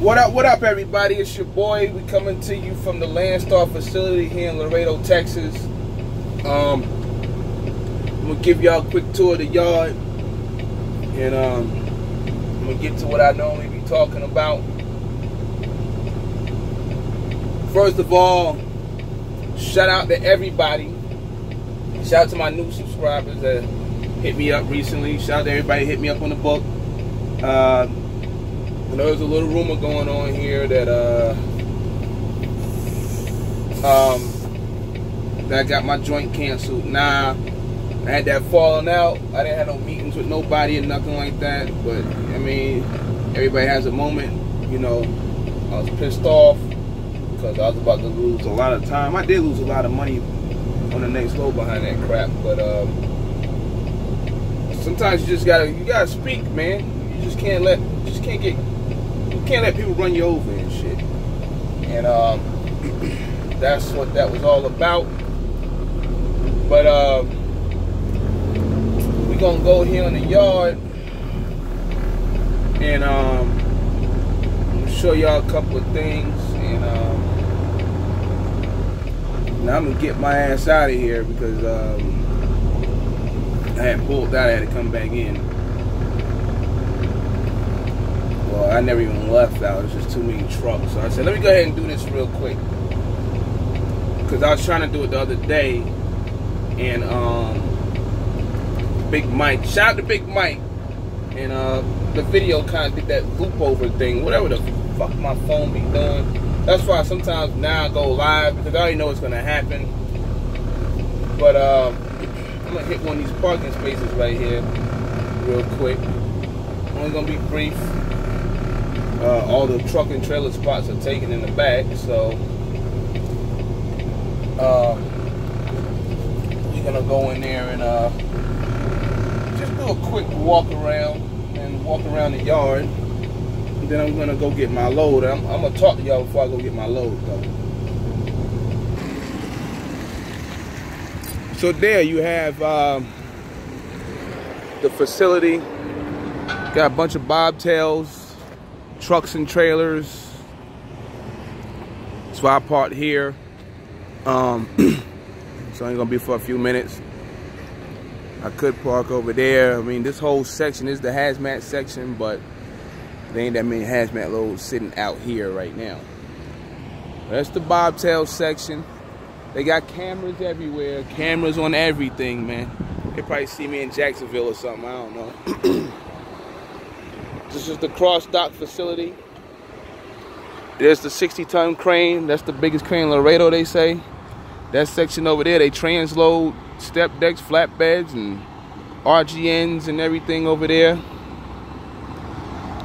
What up, what up, everybody? It's your boy. We coming to you from the Landstar facility here in Laredo, Texas. Um, I'm gonna give y'all a quick tour of the yard, and um, I'm gonna get to what I normally be talking about. First of all, shout out to everybody. Shout out to my new subscribers that hit me up recently. Shout out to everybody hit me up on the book. Uh, there's a little rumor going on here that uh, um, that I got my joint canceled. Nah, I had that falling out. I didn't have no meetings with nobody or nothing like that. But I mean, everybody has a moment. You know, I was pissed off because I was about to lose a lot of time. I did lose a lot of money on the next low behind that crap, but um, sometimes you just gotta you gotta speak, man. You just can't let you just can't get you can't let people run you over and shit. And um, that's what that was all about. But um, we gonna go here in the yard and um, show y'all a couple of things and um, now I'm gonna get my ass out of here because um, I had pulled out, I had to come back in. Well, I never even left out, it was just too many trucks. So I said, let me go ahead and do this real quick. Because I was trying to do it the other day, and um, Big Mike, shout out to Big Mike, and uh, the video kind of did that loop over thing, whatever the fuck my phone be doing. That's why sometimes now I go live because I already know what's gonna happen. But um, I'm gonna hit one of these parking spaces right here, real quick. Only gonna be brief. Uh, all the truck and trailer spots are taken in the back, so uh, we're gonna go in there and uh, just do a quick walk around and walk around the yard. And then I'm gonna go get my load. I'm, I'm gonna talk to y'all before I go get my load though. So there you have um, the facility. Got a bunch of bobtails, trucks and trailers. So I parked here. Um, it's only gonna be for a few minutes. I could park over there. I mean, this whole section is the hazmat section, but there ain't that many hazmat loads sitting out here right now. That's the bobtail section. They got cameras everywhere. Cameras on everything, man. They probably see me in Jacksonville or something. I don't know. this is the cross dock facility. There's the 60 ton crane. That's the biggest crane in Laredo, they say. That section over there, they transload step decks, flatbeds, and RGNs and everything over there.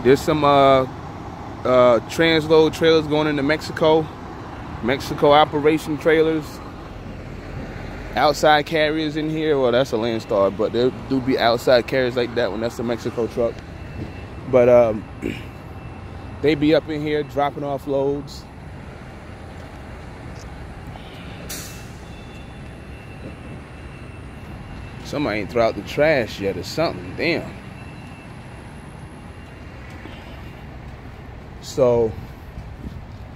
There's some uh, uh, transload trailers going into Mexico. Mexico operation trailers. Outside carriers in here. Well, that's a Landstar, but there do be outside carriers like that when that's a Mexico truck. But um, they be up in here dropping off loads. Somebody ain't throw out the trash yet or something. Damn. So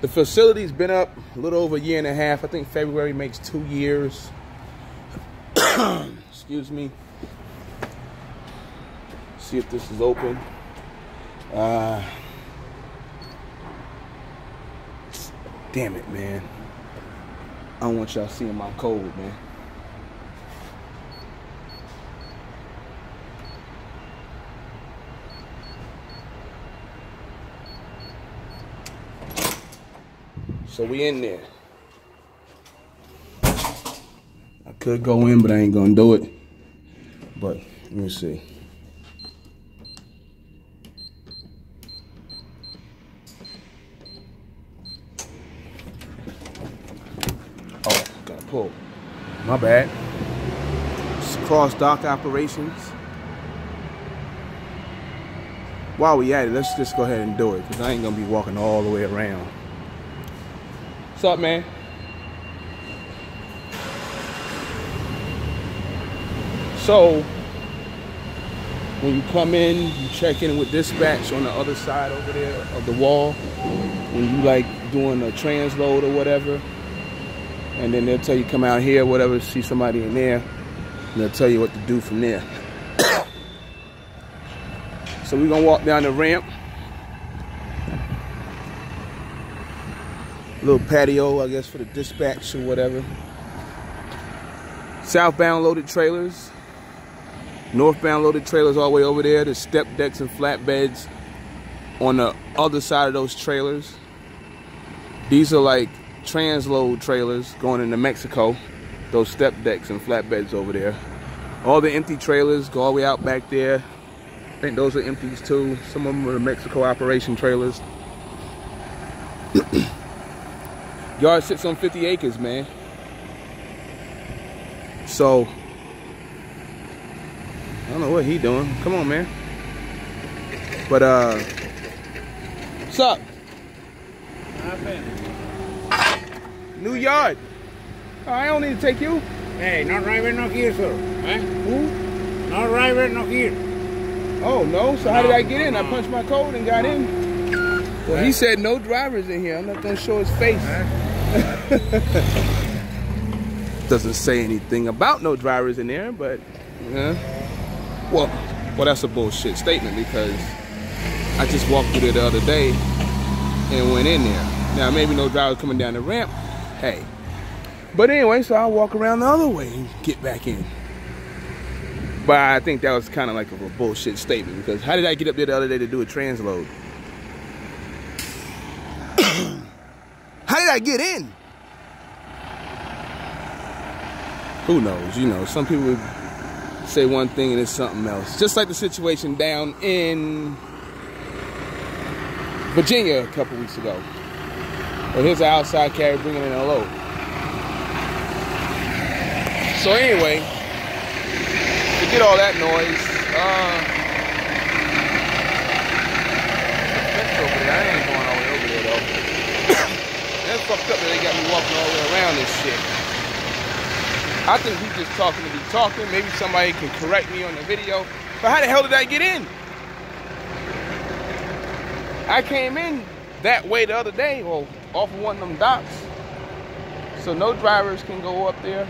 the facility's been up a little over a year and a half. I think February makes two years. Excuse me. See if this is open. Uh, damn it, man. I don't want y'all seeing my code, man. So we in there. I could go in, but I ain't gonna do it. But let me see. Oh, gotta pull. My bad. It's cross dock operations. While we at it, let's just go ahead and do it, because I ain't gonna be walking all the way around. What's up, man? So, When you come in, you check in with dispatch on the other side over there of the wall. When you like doing a transload or whatever. And then they'll tell you come out here, whatever, see somebody in there. And they'll tell you what to do from there. so we're gonna walk down the ramp. little patio, I guess, for the dispatch or whatever. Southbound loaded trailers. Northbound loaded trailers all the way over there. The step decks and flatbeds on the other side of those trailers. These are like transload trailers going into Mexico. Those step decks and flatbeds over there. All the empty trailers go all the way out back there. I think those are empties too. Some of them are Mexico operation trailers. Yard sits on 50 acres, man. So, I don't know what he doing. Come on, man. But, uh, what's up? New yard. I don't need to take you. Hey, no driver, no here, sir. Eh? Who? No driver, no here. Oh, no? So how did I get in? I punched my code and got in. Well, he said no drivers in here. I'm not going to show his face. Doesn't say anything about no drivers in there, but yeah. Well, well, that's a bullshit statement because I just walked through there the other day and went in there. Now maybe no drivers coming down the ramp. Hey. But anyway, so I'll walk around the other way and get back in. But I think that was kind of like a bullshit statement because how did I get up there the other day to do a transload? How did I get in? Who knows? You know, some people would say one thing and it's something else. Just like the situation down in Virginia a couple weeks ago. But here's an outside carrier bringing in a load. So anyway, forget all that noise. Uh. That's fucked up that they got me walking all the way around this shit. I think he's just talking to be talking. Maybe somebody can correct me on the video. But how the hell did I get in? I came in that way the other day, or off of one of them docks. So no drivers can go up there.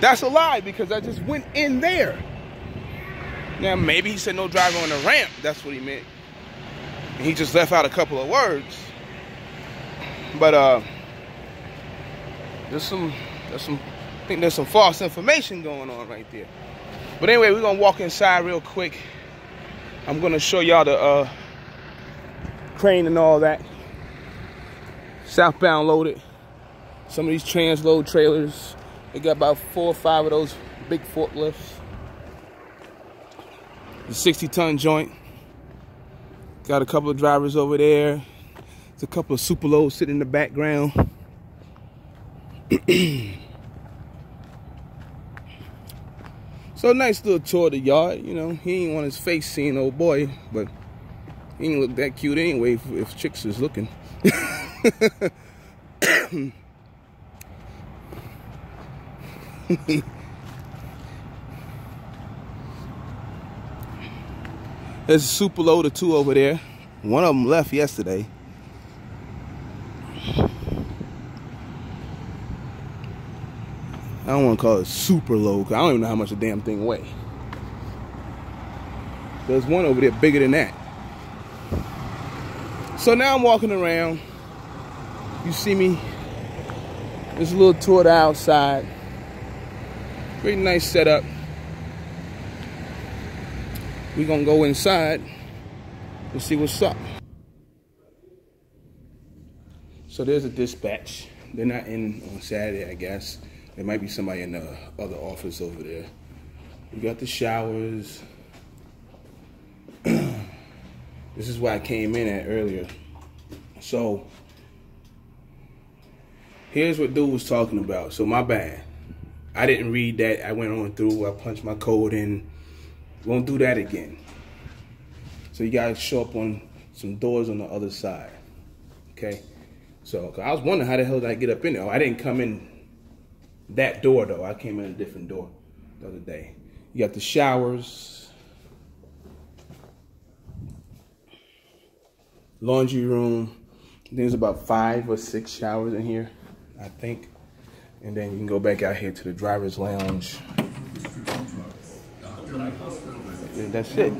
That's a lie because I just went in there. Now maybe he said no driver on the ramp. That's what he meant. And he just left out a couple of words. But uh, there's some, there's some, I think there's some false information going on right there. But anyway, we're gonna walk inside real quick. I'm gonna show y'all the uh, crane and all that. Southbound loaded. Some of these transload trailers. They got about four or five of those big forklifts. The 60 ton joint. Got a couple of drivers over there. There's a couple of super loads sitting in the background. so nice little tour of the yard, you know. He ain't want his face seen, old boy, but he ain't look that cute anyway if, if chicks is looking. There's a super load of two over there. One of them left yesterday. I don't want to call it super low because I don't even know how much the damn thing weigh. There's one over there bigger than that. So now I'm walking around. You see me. There's a little tour to outside. Pretty nice setup. We're gonna go inside and see what's up. So there's a dispatch. They're not in on Saturday, I guess. There might be somebody in the other office over there. We got the showers. this is where I came in at earlier. So here's what dude was talking about. So my bad. I didn't read that. I went on through. I punched my code in. Won't do that again. So you gotta show up on some doors on the other side. Okay. So I was wondering how the hell did I get up in there. Oh, I didn't come in that door though. I came in a different door the other day. You got the showers, laundry room. There's about five or six showers in here. I think. And then you can go back out here to the driver's lounge. And that's it.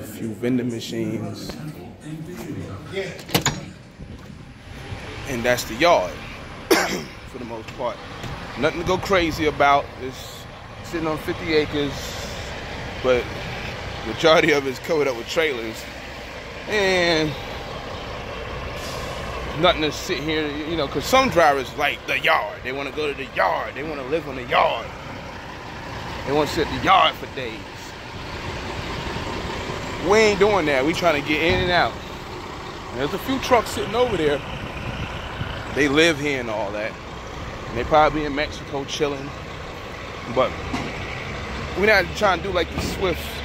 A few vending machines. And that's the yard for the most part. Nothing to go crazy about. It's sitting on 50 acres, but majority of it is covered up with trailers. And nothing to sit here, you know, because some drivers like the yard. They want to go to the yard. They want to live on the yard. They want to sit the yard for days. We ain't doing that. We trying to get in and out. There's a few trucks sitting over there. They live here and all that. And they probably in Mexico chilling. But we're not trying to do like the Swift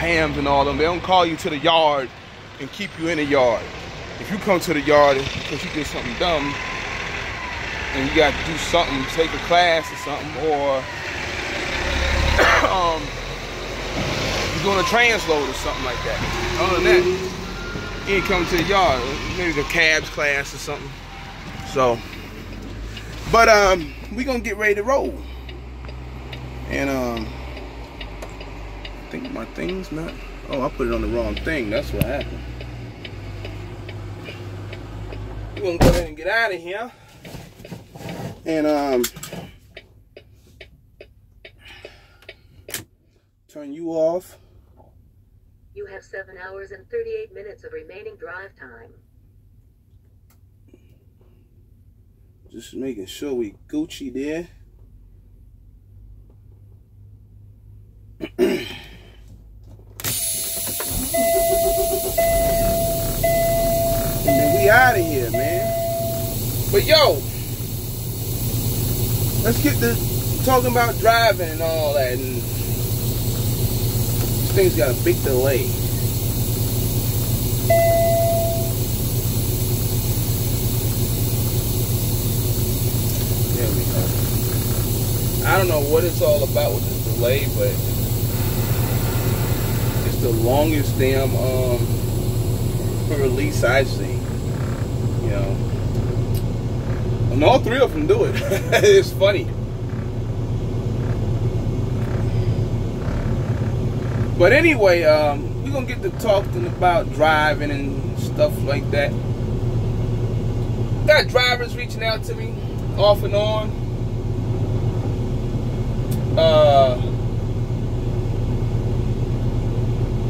hams and all them. They don't call you to the yard and keep you in the yard. If you come to the yard because you did something dumb and you got to do something, take a class or something, or um, you're doing a transload or something like that. Other than that, you ain't coming to the yard. Maybe the cabs class or something. So, but um, we gonna get ready to roll. And um, think my thing's not. Oh, I put it on the wrong thing. That's what happened. We're gonna go ahead and get out of here. And um, turn you off. You have 7 hours and 38 minutes of remaining drive time. Just making sure we Gucci there. we out of here, man. But yo, let's get to talking about driving and all that. And this thing's got a big delay. There we go. I don't know what it's all about with this delay, but it's the longest damn um release I've seen. You know. And all three of them do it. it's funny. But anyway, um, we're gonna get to talking about driving and stuff like that. Got drivers reaching out to me off and on. Uh,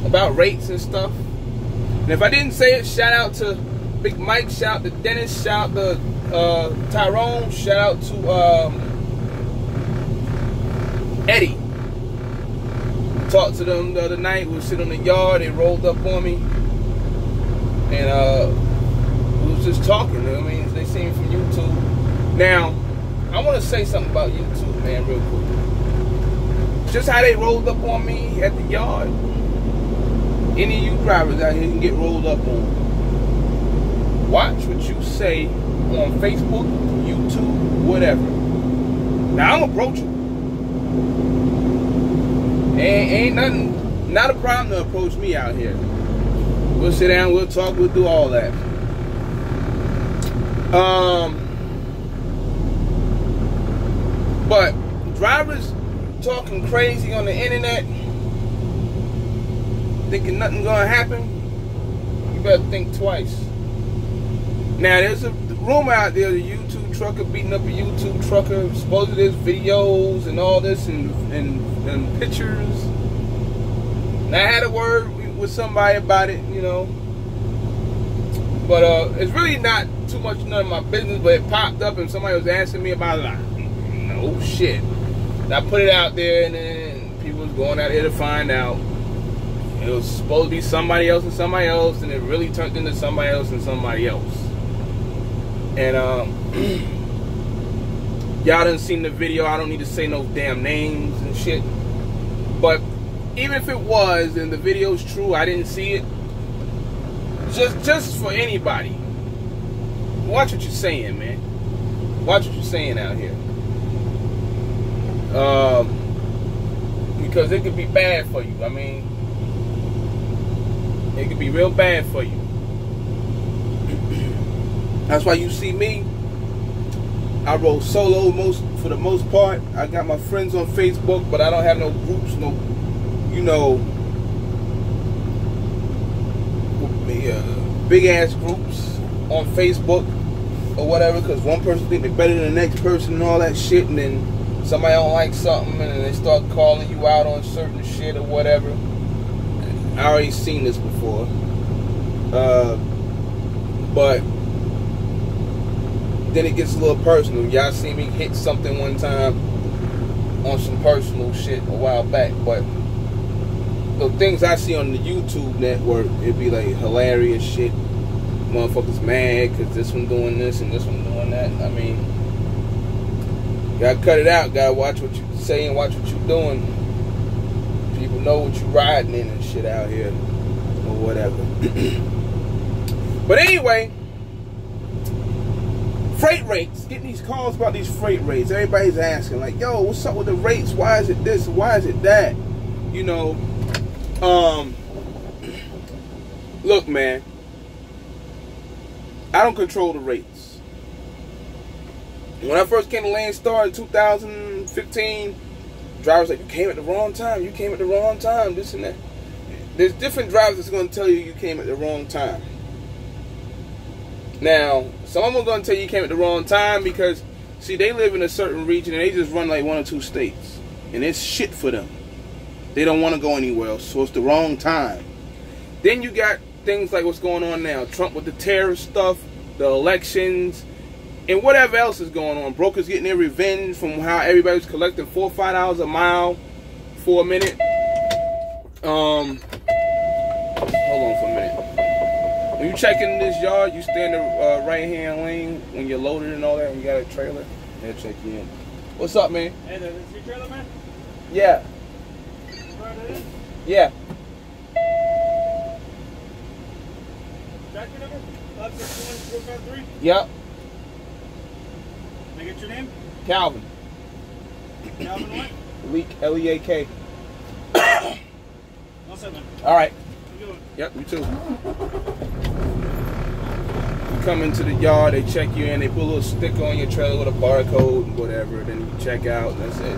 about rates and stuff. And if I didn't say it, shout out to Big Mike, shout out to Dennis, shout out to uh, Tyrone, shout out to um, Eddie. Talked to them the other night. We were sitting in the yard. They rolled up on me, and uh, we was just talking. I mean, they seen from YouTube. Now, I want to say something about YouTube, man, real quick. Just how they rolled up on me at the yard. Any of you drivers out here can get rolled up on. Watch what you say on Facebook, YouTube, whatever. Now I'm approachable. Ain't, ain't nothing, not a problem to approach me out here. We'll sit down, we'll talk, we'll do all that. Um, but drivers talking crazy on the internet, thinking nothing gonna happen, you better think twice. Now there's a rumor out there, the YouTube trucker beating up a YouTube trucker. Supposedly there's videos and all this and, and, and pictures. I had a word with somebody about it, you know. But uh, it's really not too much none of my business, but it popped up and somebody was asking me about it. Like, no shit. And I put it out there and then people was going out there to find out. It was supposed to be somebody else and somebody else, and it really turned into somebody else and somebody else. And um, y'all didn't seen the video. I don't need to say no damn names and shit. But even if it was and the video's true, I didn't see it. Just just for anybody. Watch what you're saying, man. Watch what you're saying out here. Um, because it could be bad for you. I mean, it could be real bad for you. That's why you see me. I roll solo most for the most part. I got my friends on Facebook, but I don't have no groups, no, you know, uh, big ass groups on Facebook or whatever. Because one person think they're better than the next person and all that shit, and then somebody don't like something and they start calling you out on certain shit or whatever. I already seen this before. Uh, but then it gets a little personal. Y'all see me hit something one time on some personal shit a while back, but the things I see on the YouTube network, it'd be like hilarious shit. Motherfuckers mad because this one doing this and this one doing that. I mean, gotta cut it out. Gotta watch what you say and watch what you're doing. People know what you're riding in and shit out here or whatever. but anyway, freight rates. Getting these calls about these freight rates. Everybody's asking like, "Yo, what's up with the rates? Why is it this? Why is it that?" You know, um, look, man, I don't control the rates. When I first came to Landstar in 2015, drivers like, you came at the wrong time, you came at the wrong time, this and that. There's different drivers that's going to tell you you came at the wrong time. Now, some of them to tell you you came at the wrong time because, see, they live in a certain region and they just run like one or two states. And it's shit for them. They don't want to go anywhere else, so it's the wrong time. Then you got things like what's going on now. Trump with the terrorist stuff, the elections, and whatever else is going on. Brokers getting their revenge from how everybody was collecting four or five dollars a mile for a minute. Um, When you check in this yard, you stay in the uh, right hand lane when you're loaded and all that. And you got a trailer, they'll check you in. What's up, man? Hey there, this your trailer, man? Yeah, Where it is? yeah. Tractor number? 561453? Yep, Can I get your name? Calvin. Calvin what? Leak, L E A K. What's up, man? All right. How you doing? Yep, you too. Come into the yard, they check you in, they put a little sticker on your trailer with a barcode and whatever, then you check out, that's it.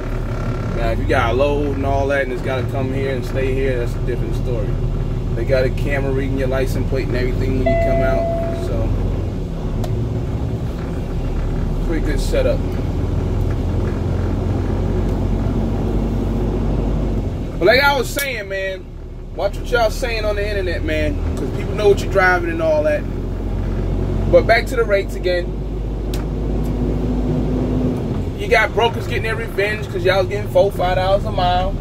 Now, if you got a load and all that, and it's got to come here and stay here, that's a different story. They got a camera reading your license plate and everything when you come out, so pretty good setup. But like I was saying, man, watch what y'all saying on the internet, man, because people know what you're driving and all that. But back to the rates again. You got brokers getting their revenge because y'all getting four, five dollars a mile.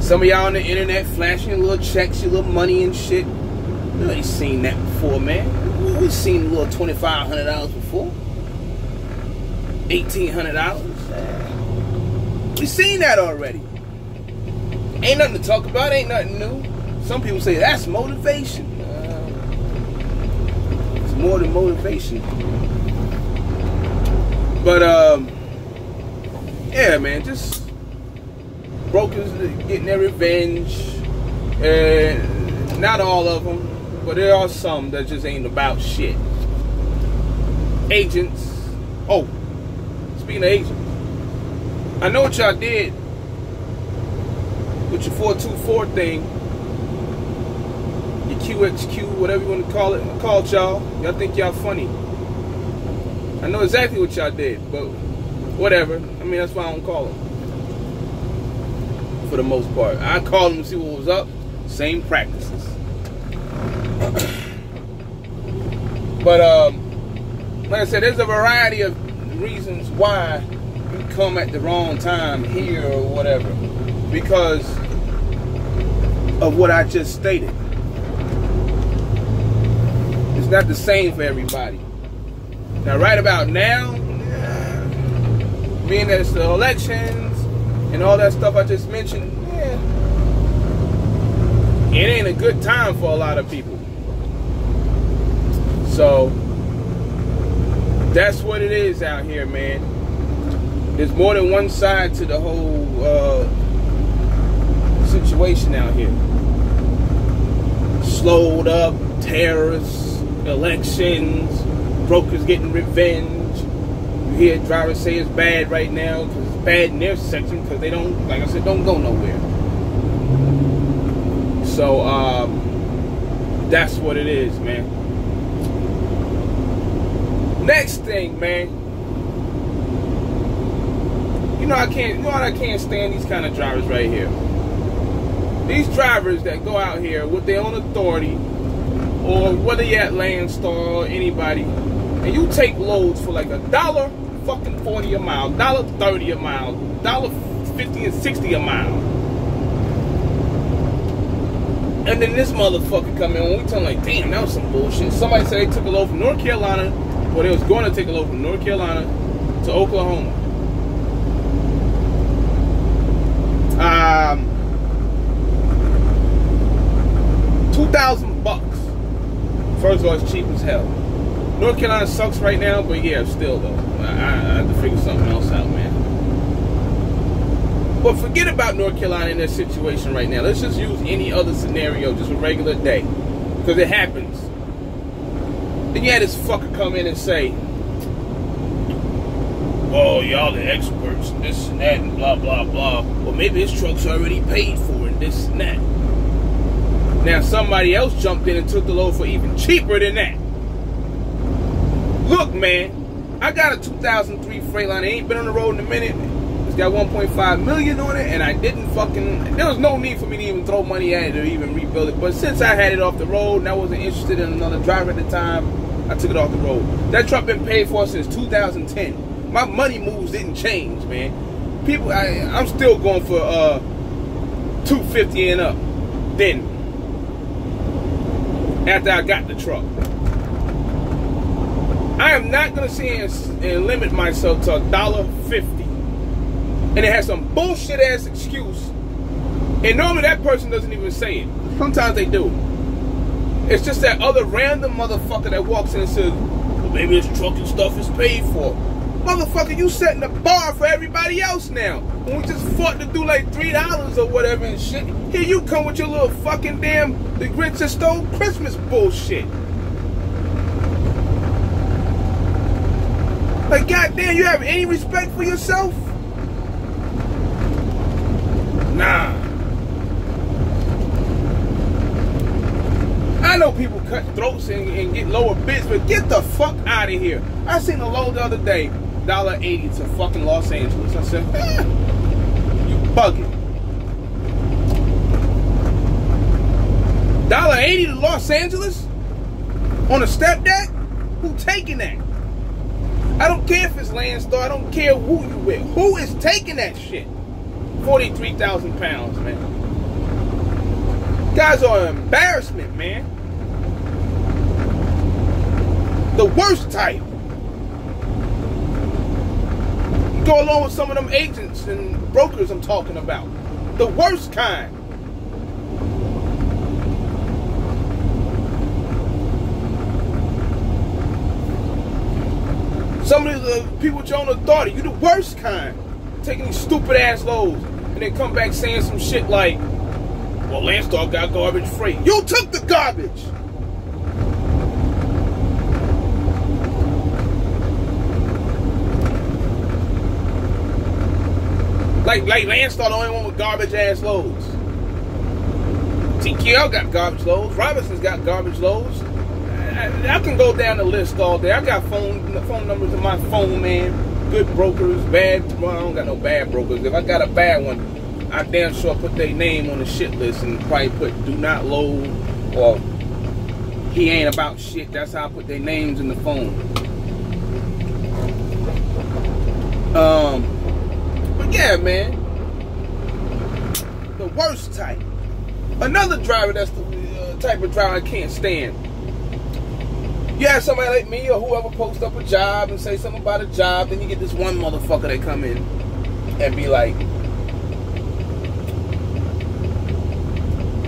Some of y'all on the internet flashing little checks, your little money and shit. You ain't seen that before, man. We've seen a little twenty-five hundred dollars before. Eighteen hundred dollars. We've seen that already. Ain't nothing to talk about. Ain't nothing new. Some people say that's motivation. More than motivation. But um, yeah, man, just brokers getting their revenge. And not all of them, but there are some that just ain't about shit. Agents. Oh, speaking of agents, I know what y'all did with your 424 thing, QXQ, whatever you want to call it, called y'all. Y'all think y'all funny. I know exactly what y'all did, but whatever. I mean, that's why I don't call them. For the most part. I called them to see what was up. Same practices. but, um, like I said, there's a variety of reasons why you come at the wrong time here or whatever. Because of what I just stated. It's not the same for everybody. Now, right about now, being that it's the elections and all that stuff I just mentioned, yeah, it ain't a good time for a lot of people. So, that's what it is out here, man. There's more than one side to the whole uh, situation out here. Slowed up, terrorists, elections, brokers getting revenge. You hear drivers say it's bad right now because it's bad in their section because they don't, like I said, don't go nowhere. So um, that's what it is, man. Next thing, man. You know I can't. You know I can't stand these kind of drivers right here. These drivers that go out here with their own authority, or whether you're at Landstar or anybody, and you take loads for like a dollar fucking forty a mile, dollar thirty a mile, dollar fifty and sixty a mile. And then this motherfucker come in and we tell him like, damn, that was some bullshit. Somebody said they took a load from North Carolina, or they was going to take a load from North Carolina to Oklahoma. Um, two thousand bucks. First of all, it's cheap as hell. North Carolina sucks right now, but yeah, still though, I, I have to figure something else out, man. But forget about North Carolina in their situation right now. Let's just use any other scenario, just a regular day, because it happens. Then you had this fucker come in and say, "Oh, y'all the experts, this and that, and blah blah blah." Well, maybe his truck's already paid for, and this and that. Now somebody else jumped in and took the load for even cheaper than that. Look, man, I got a 2003 Freightliner. Ain't been on the road in a minute. It's got 1.5 million on it, and I didn't fucking. There was no need for me to even throw money at it or even rebuild it. But since I had it off the road and I wasn't interested in another driver at the time, I took it off the road. That truck been paid for since 2010. My money moves didn't change, man. People, I, I'm still going for uh 250 and up. Then, after I got the truck. I am not gonna sit and, and limit myself to a dollar fifty, and it has some bullshit ass excuse. And normally that person doesn't even say it. Sometimes they do. It's just that other random motherfucker that walks in and says, "Well, maybe this truck and stuff is paid for." Motherfucker, you setting the bar for everybody else now. When we just fought to do like three dollars or whatever and shit, here you come with your little fucking damn the Grinch that stole Christmas bullshit. Like, goddamn, you have any respect for yourself? Nah. I know people cut throats and, and get lower bids, but get the fuck out of here. I seen a load the other day, $1.80 to fucking Los Angeles. I said, eh, you bugging. $1.80 to Los Angeles? On a step deck? Who taking that? I don't care if it's Landstar. I don't care who you with. Who is taking that shit? 43,000 pounds, man. Guys are an embarrassment, man. The worst type. You go along with some of them agents and brokers I'm talking about. The worst kind. Some of the people with your own authority, you the worst kind. Taking these stupid ass loads and then come back saying some shit like, well, Landstar got garbage freight. You took the garbage. Like, like Landstar the only one with garbage ass loads. TQL got garbage loads. Robinson's got garbage loads. I, I can go down the list all day. I got phone phone numbers in my phone, man. Good brokers, bad. Well, I don't got no bad brokers. If I got a bad one, I damn sure put their name on the shit list and probably put do not load or he ain't about shit. That's how I put their names in the phone. Um, yeah, man, the worst type. Another driver that's the uh, type of driver I can't stand. You have somebody like me or whoever post up a job and say something about a job, then you get this one motherfucker that come in and be like,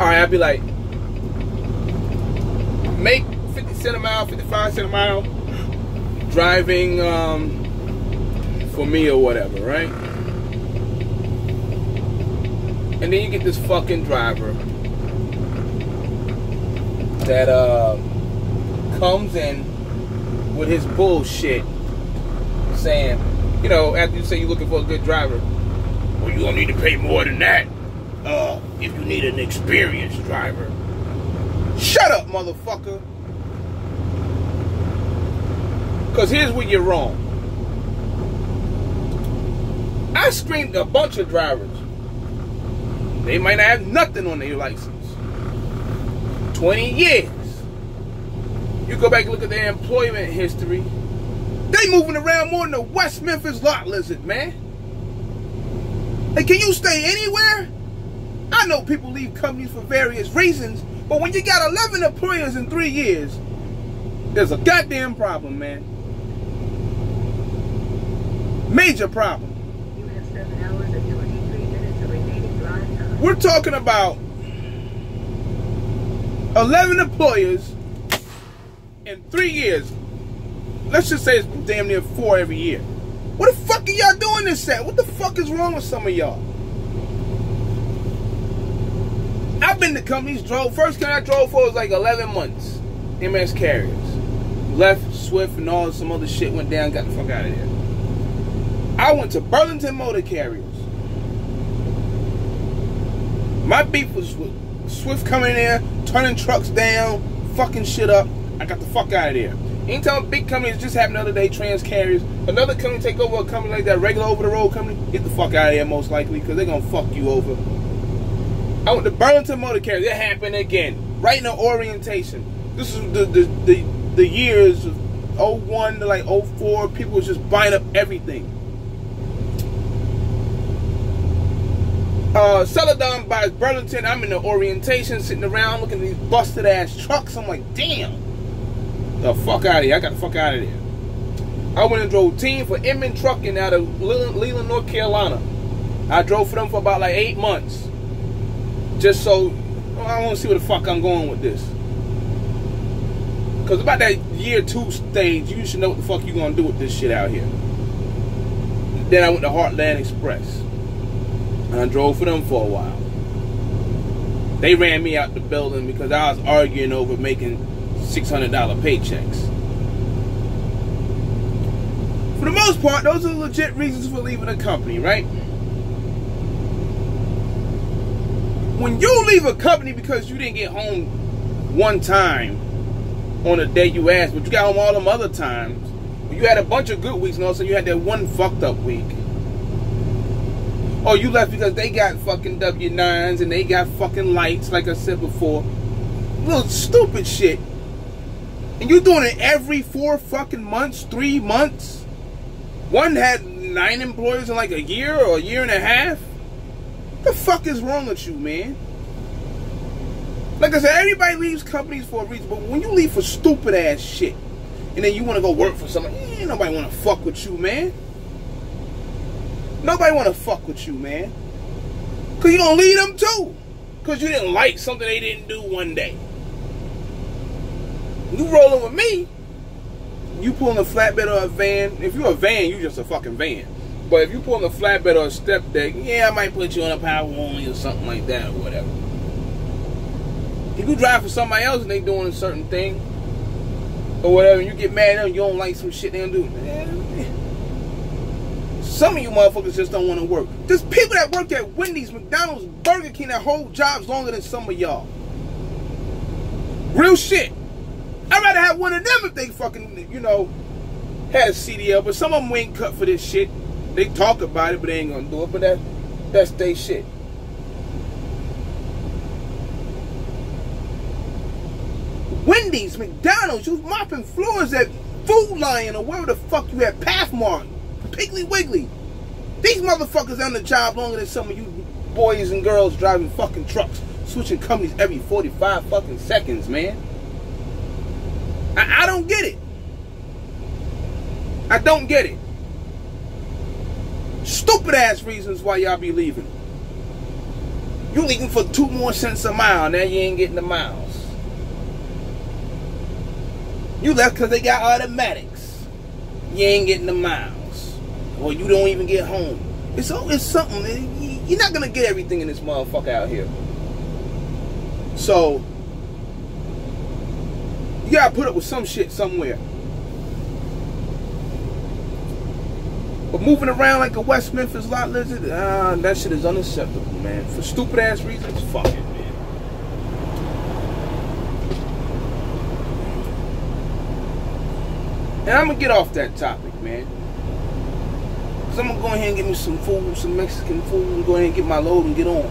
all right, I'd be like, make 50 cent a mile, 55 cent a mile, driving um, for me or whatever, right? And then you get this fucking driver that uh, comes in with his bullshit saying, you know, after you say you're looking for a good driver, well, you're gonna need to pay more than that uh, if you need an experienced driver. Shut up, motherfucker. Because here's where you're wrong. I screened a bunch of drivers. They might not have nothing on their license. 20 years. You go back and look at their employment history. They moving around more than the West Memphis lot lizard, man. Hey, can you stay anywhere? I know people leave companies for various reasons, but when you got 11 employers in three years, there's a goddamn problem, man. Major problem. You have 7 hours and 23 minutes of remaining drive time. We're talking about 11 employers in three years. Let's just say it's damn near four every year. What the fuck are y'all doing this at? What the fuck is wrong with some of y'all? I've been to companies, drove, first company I drove for was like 11 months. MS Carriers. Left Swift and all some other shit went down, got the fuck out of there. I went to Burlington Motor Carriers. My beef was with Swift coming in there, turning trucks down, fucking shit up. I got the fuck out of there. Anytime big companies just happened the other day, trans carriers, another company take over a company like that, regular over the road company, get the fuck out of here most likely, because they're gonna fuck you over. I went to Burlington Motor Carriers, it happened again. Right in the orientation. This is the the, the, the years of 01 to like 04, people was just buying up everything. Uh, Celadon buys Burlington. I'm in the orientation, sitting around looking at these busted ass trucks. I'm like, damn, the fuck out of here! I got the fuck out of there. I went and drove team for Inman Trucking out of Leland, North Carolina. I drove for them for about like eight months, just so I want to see where the fuck I'm going with this. Cause about that year two stage, you should know what the fuck you gonna do with this shit out here. Then I went to Heartland Express. And I drove for them for a while. They ran me out the building because I was arguing over making $600 paychecks. For the most part, those are legit reasons for leaving a company, right? When you leave a company because you didn't get home one time on the day you asked, but you got home all them other times, you had a bunch of good weeks and also you had that one fucked up week. Oh, you left because they got fucking W9s and they got fucking lights, like I said before. Little stupid shit. And you're doing it every four fucking months, three months? One had nine employees in like a year or a year and a half? The fuck is wrong with you, man? Like I said, everybody leaves companies for a reason, but when you leave for stupid ass shit, and then you want to go work for somebody, ain't nobody want to fuck with you, man. Nobody want to fuck with you, man. Because you going to lead them too. Because you didn't like something they didn't do one day. You rolling with me, you pulling a flatbed or a van. If you're a van, you just a fucking van. But if you pulling a flatbed or a step deck, yeah, I might put you on a power only or something like that or whatever. If you drive for somebody else and they doing a certain thing or whatever, and you get mad at them, you don't like some shit they do. Man, some of you motherfuckers just don't want to work. There's people that work at Wendy's, McDonald's, Burger King that hold jobs longer than some of y'all. Real shit. I'd rather have one of them if they fucking, you know, had a CDL, but some of them ain't cut for this shit. They talk about it, but they ain't gonna do it. But that, that's they shit. Wendy's, McDonald's, you mopping floors at Food Lion or wherever the fuck you at Pathmark, Piggly Wiggly. These motherfuckers on the job longer than some of you boys and girls driving fucking trucks, switching companies every 45 fucking seconds, man. I, I don't get it. I don't get it. Stupid ass reasons why y'all be leaving. You leaving for two more cents a mile, now you ain't getting the miles. You left because they got automatics. You ain't getting the miles. Or you don't even get home. It's always something. you're not gonna get everything in this motherfucker out here. So you gotta put up with some shit somewhere. But moving around like a West Memphis lot lizard, uh, that shit is unacceptable, man. For stupid ass reasons, fuck it, man. And I'm gonna get off that topic, man. Cause I'm gonna go ahead and get me some food, some Mexican food, and go ahead and get my load and get on.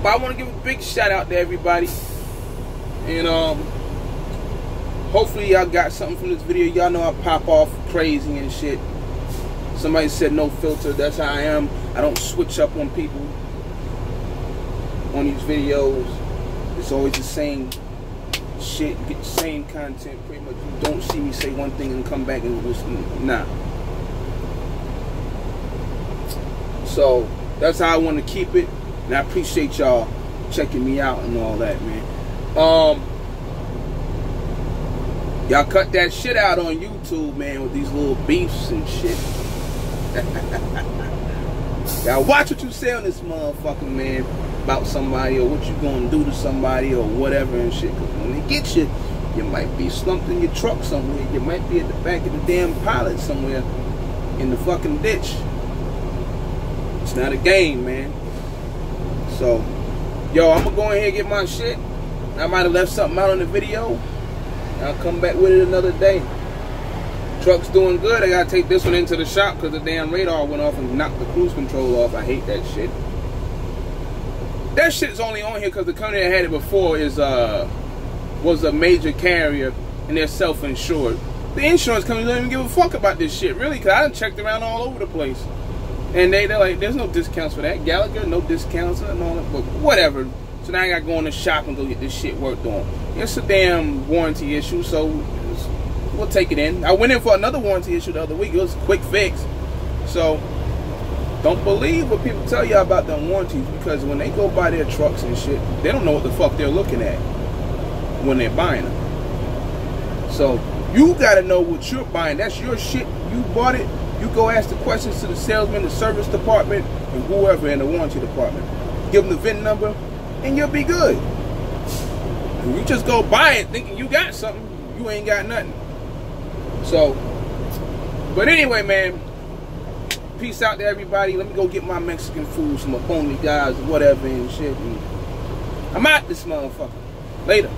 But I wanna give a big shout out to everybody. And um hopefully y'all got something from this video. Y'all know I pop off crazy and shit. Somebody said no filter. That's how I am. I don't switch up on people on these videos. It's always the same shit. Get the same content pretty much. You don't see me say one thing and come back and just nah. So that's how I want to keep it. And I appreciate y'all checking me out and all that, man. Um, y'all cut that shit out on YouTube, man, with these little beefs and shit. y'all watch what you say on this motherfucker, man, about somebody or what you gonna do to somebody or whatever and shit. Cause when they get you, you might be slumped in your truck somewhere. You might be at the back of the damn pilot somewhere in the fucking ditch. It's not a game, man. So, yo, I'm gonna go ahead and get my shit. I might have left something out on the video. I'll come back with it another day. Truck's doing good. I gotta take this one into the shop because the damn radar went off and knocked the cruise control off. I hate that shit. That shit's only on here because the company that had it before is uh was a major carrier and they're self-insured. The insurance company don't even give a fuck about this shit, really, because I done checked around all over the place. And they, they're like, there's no discounts for that. Gallagher, no discounts and all that. But whatever. So now I gotta go in the shop and go get this shit worked on. It's a damn warranty issue, so we'll take it in. I went in for another warranty issue the other week. It was a quick fix. So don't believe what people tell you about them warranties because when they go buy their trucks and shit, they don't know what the fuck they're looking at when they're buying them. So you gotta know what you're buying. That's your shit. You bought it. You go ask the questions to the salesman, the service department, and whoever in the warranty department. Give them the VIN number, and you'll be good. If you just go buy it thinking you got something, you ain't got nothing. So, but anyway, man, peace out to everybody. Let me go get my Mexican food, some Aponi guys, whatever and shit. And I'm out this motherfucker. Later.